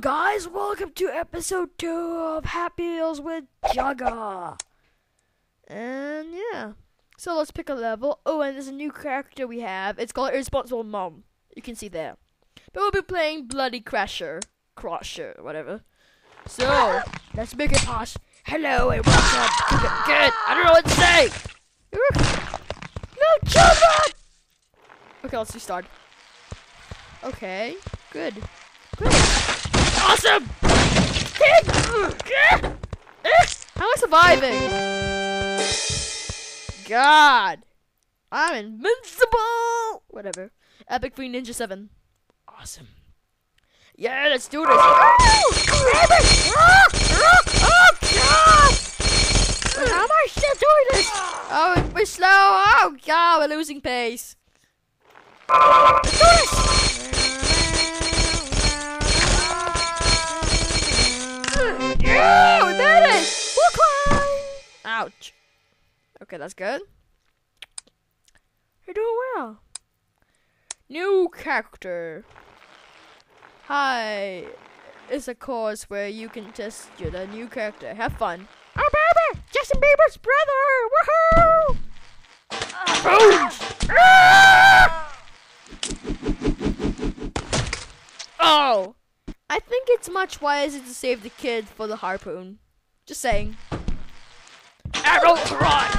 guys, welcome to episode 2 of Happy Wheels with Jaga. And yeah, so let's pick a level. Oh, and there's a new character we have. It's called Irresponsible Mom. You can see there. But we'll be playing Bloody Crasher. Crusher, whatever. So, let's make it posh. Hello and welcome. Good, good. I don't know what to say. No children! Okay, let's restart. Okay, good. Great. Awesome! How am I surviving? God! I'm invincible! Whatever. Epic Free Ninja 7. Awesome. Yeah, let's do this. Oh, Wait, ah, ah, ah, how am I still doing this? Oh, we're slow. Oh, God, we're losing pace. Let's do this. Made it. We'll climb. Ouch. Okay, that's good. You're doing well. New character. Hi. It's a course where you can test your the new character. Have fun. Oh, baby! Justin Bieber's brother! Woohoo! Ah! Oh! I think it's much wiser to save the kid for the harpoon. Just saying. Arrow run!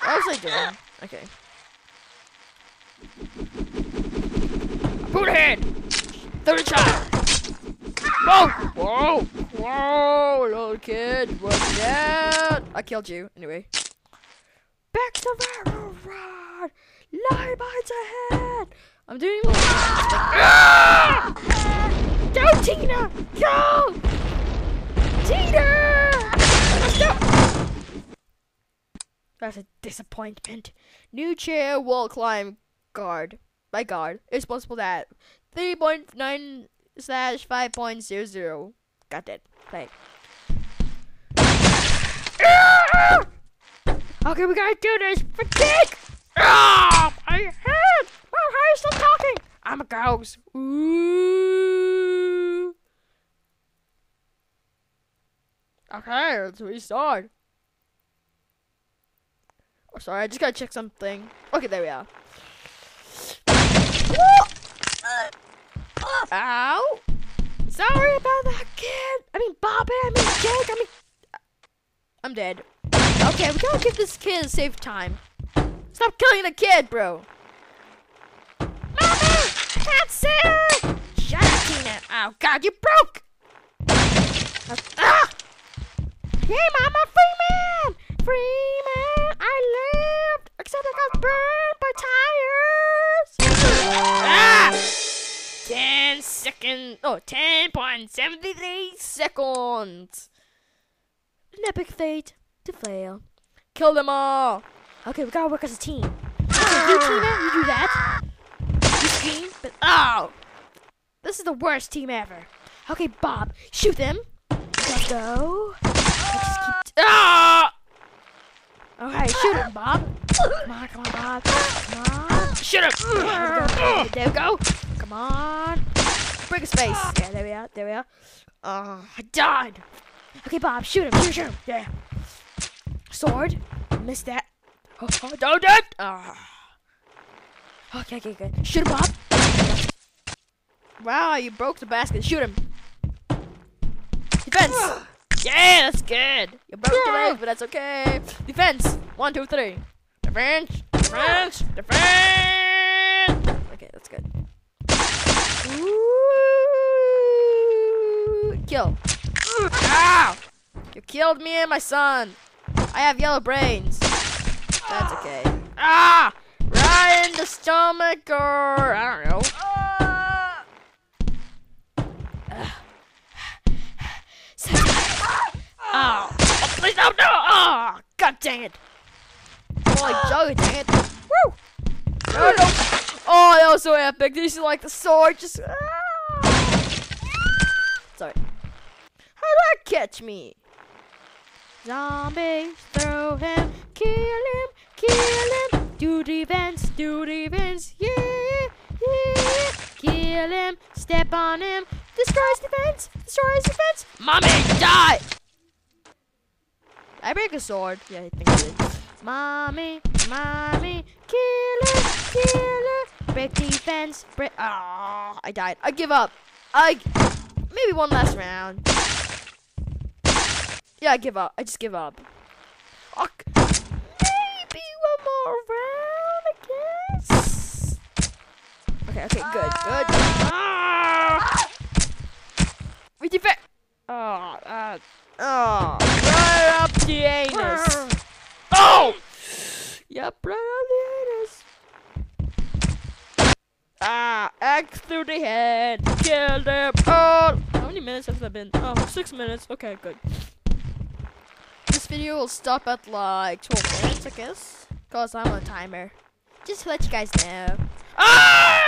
What was I doing? Okay. Boot ahead! Third shot! Whoa! Whoa! Whoa! Little kid, what's that? I killed you, anyway. Back to Arrow Rod! Lie bites ahead! I'm doing ah! Go, Tina! Go! Tina! That's a disappointment. New chair wall climb guard. My guard responsible that 3.9 slash 5.00. Got it. Play. okay, we gotta do this. Fatigue! Ah, my head! Well, how are you still talking? I'm a ghost. Ooh. Okay, let's restart. Oh, sorry, I just gotta check something. Okay, there we are. Uh, uh. Ow! Sorry about that kid. I mean, Bobby. I mean, Jake. I mean, I'm dead. Okay, we gotta give this kid a safe time. Stop killing the kid, bro. It. Shut up. Oh God, you broke. Ah! Hey, Mama, free man, free man. I lived, except I got burned by tires. ah! 10 seconds. Oh, 10.73 seconds. An epic fate to fail. Kill them all. Okay, we gotta work as a team. Okay, you, Tina, you do that. But oh! This is the worst team ever. Okay, Bob, shoot them. Let's go. Let's keep ah! Okay, shoot him, Bob. Come on, come on, Bob. Come on. Shoot him. There we go. There we go. Come on. Break his face. Yeah, there we are. There we are. Oh, I died. Okay, Bob, shoot him. Shoot, shoot him. Yeah. Sword. Missed that. Oh, oh don't do it. Oh. Okay, okay, good. Shoot him, Bob. Wow, you broke the basket. Shoot him. Defense. Yeah, that's good. You broke the leg, but that's okay. Defense. One, two, three. Defense. Defense. Defense. Okay, that's good. Ooh. Kill. Ow! You killed me and my son. I have yellow brains. That's okay. Ah! Right in the stomach or I don't know. Oh, oh please no, no! Oh, god dang it! Holy juggy, dang it! Woo! No, no! Oh, that was so epic. This is like the sword, just. Ah. Sorry. How did that catch me? Zombies, throw him, kill him, kill him. Do defense, do defense, yeah, yeah. Kill kill him, step on him, destroys defense, destroys defense. Mommy, die! I break a sword. Yeah, I think I did. Mommy, mommy, killer, killer. Break defense, break. Ah, I died. I give up. I maybe one last round. Yeah, I give up. I just give up. Oh, maybe one more round, I guess. Okay, okay, good, good. Ah! We defend. Oh, uh, oh, right up the anus. Oh! Yep, right up the anus. Ah, axe through the head. Kill them all. How many minutes has that been? Oh, six minutes. Okay, good. This video will stop at like 12 minutes, I guess. Because I'm on a timer. Just to let you guys know. Ah!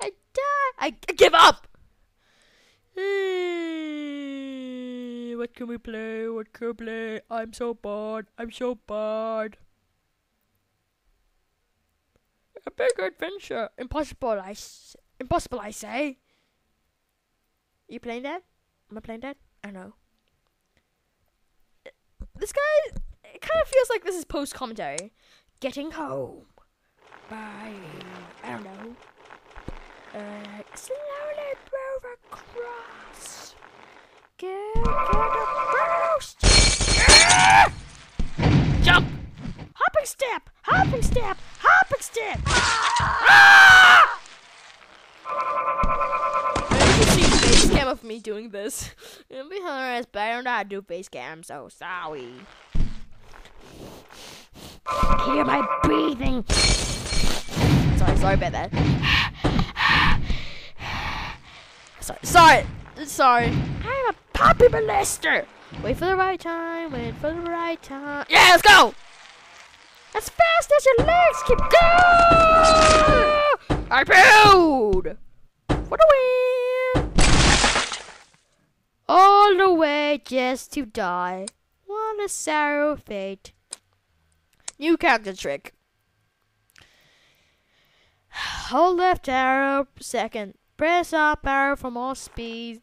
I die. I, I give up. What can we play? What can we play? I'm so bored. I'm so bored. A big adventure. Impossible, I s- impossible, I say. You playing that? Am I playing that? I know. This guy, it kind of feels like this is post commentary. Getting home by, I don't know. Uh, slowly move across. Get, get a boost. Jump! Hopping step! Hopping step! Hopping step! Ah! You see face cam of me doing this. It'll be hilarious, but I don't know how to do face cam, so sorry. Hear my breathing. Sorry, sorry about that. Sorry, sorry, sorry. I'm a puppy molester. Wait for the right time. Wait for the right time. Yeah, let's go. As fast as your legs keep going. I peeled for the win. All the way just to die. What a sorrow fate. New character trick. Hold left arrow second. Press up arrow for more speed.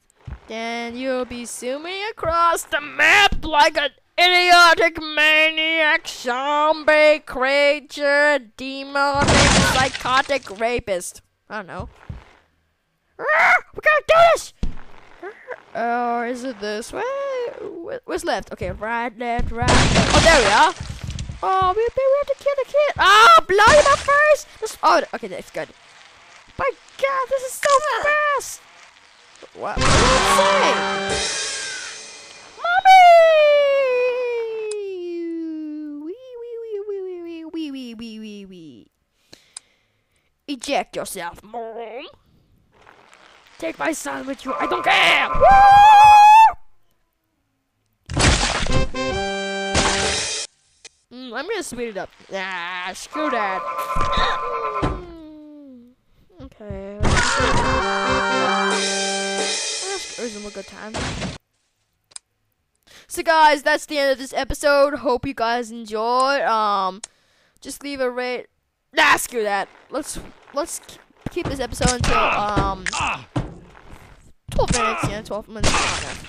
Then you'll be zooming across the map like an idiotic maniac, zombie creature, demonic, psychotic rapist. I don't know. Ah, we gotta do this! Or is it this way? Wh- Where's left? Okay, right, left, right. left. Oh, there we are. Oh, we, we have to kill the kid. Oh, blow him up first. Oh, okay, that's good. My God, this is so fast. What? Mommy! Eject yourself, mom. Take my son with you. I don't care. mm, I'm gonna speed it up. Ah, screw that. Good time. So guys, that's the end of this episode. Hope you guys enjoyed. Um, just leave a rate. Nah, screw that. Let's let's keep this episode until um 12 minutes. Yeah, 12 minutes. is.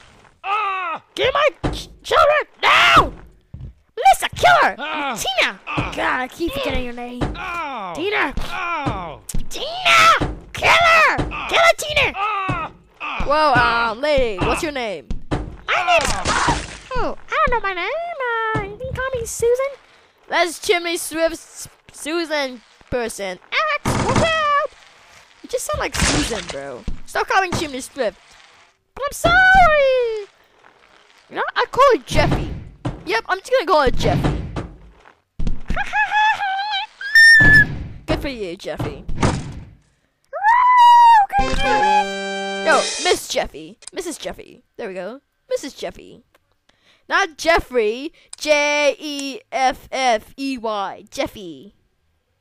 Get my ch- children now! Melissa, kill her! Ah. Tina! God, I keep forgetting your name. Oh! Tina! Oh! Tina! Kill her! Kill her, Tina! Whoa, um, lady, what's your name? My name's. Oh, I don't know my name. Uh, you can call me Susan. That's Chimney Swift's Susan person. Alex, watch out! You just sound like Susan, bro. Stop calling Chimney Swift. But I'm sorry. You know, I call it Jeffy. Yep, I'm just gonna call it Jeffy. Good for you, Jeffy. Yo, Miss Jeffy. Mrs. Jeffy. There we go. Mrs. Jeffy. Not Jeffrey. J E F F E Y. Jeffy.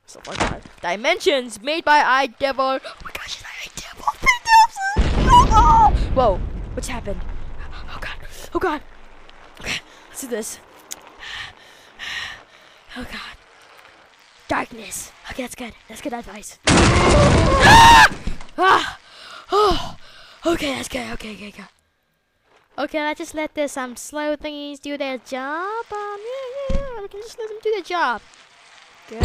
Stuff like that. Dimensions made by I Devil. Oh my gosh, it's iDevil. Oh, Whoa. What's happened? Oh god. Oh god. Okay, let's do this. Oh god. Darkness. Okay, that's good. That's good advice. ah! Ah! Oh, okay, that's good. Okay, okay, okay. Okay, let's just let this um slow thingies do their job. Um, yeah, yeah, we can just let them do their job. Good.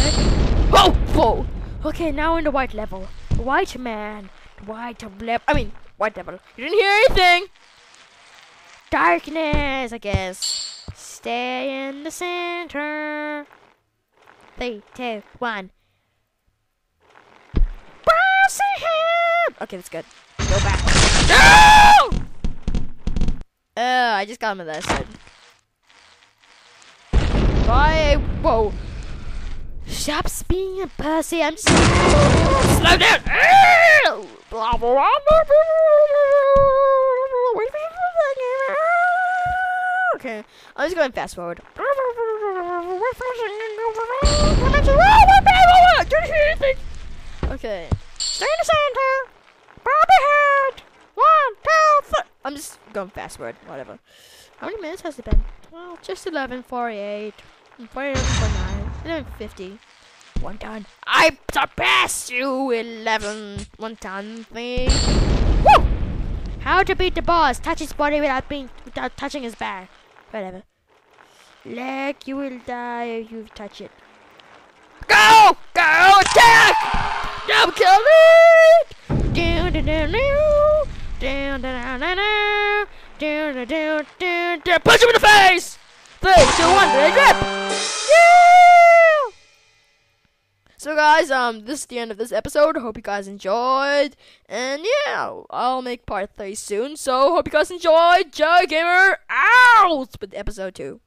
Whoa, whoa. Okay, now in the white level. White man. White level. I mean, white level. You didn't hear anything. Darkness, I guess. Stay in the center. Three, two, one. Bouncy him! Okay, that's good. Go back. No! I just got him on that side. Bye. Whoa. Stop being a pussy. I'm just. Slow down. Blah, blah, blah. Okay, I'm just going fast forward. Okay. Stay in the center. Bob ahead. One, two, three. I'm just going fast forward. Whatever. How many minutes has it been? Well, just 11, 48, 48, 49, 11, 50. One done. I surpassed you, 11. One done thing. Woo! How to beat the boss. Touch his body without being without touching his back. Whatever. Leg, you will die if you touch it. Go! Go! Attack! Double kill it! Down, down, down, down, down, down, down, down, down, down, down, down. Punch him in the face! Three, two, one, grip! Yeah! So guys, um, this is the end of this episode. Hope you guys enjoyed. And yeah, I'll make part three soon. So hope you guys enjoyed. Joe Gamer out with episode two.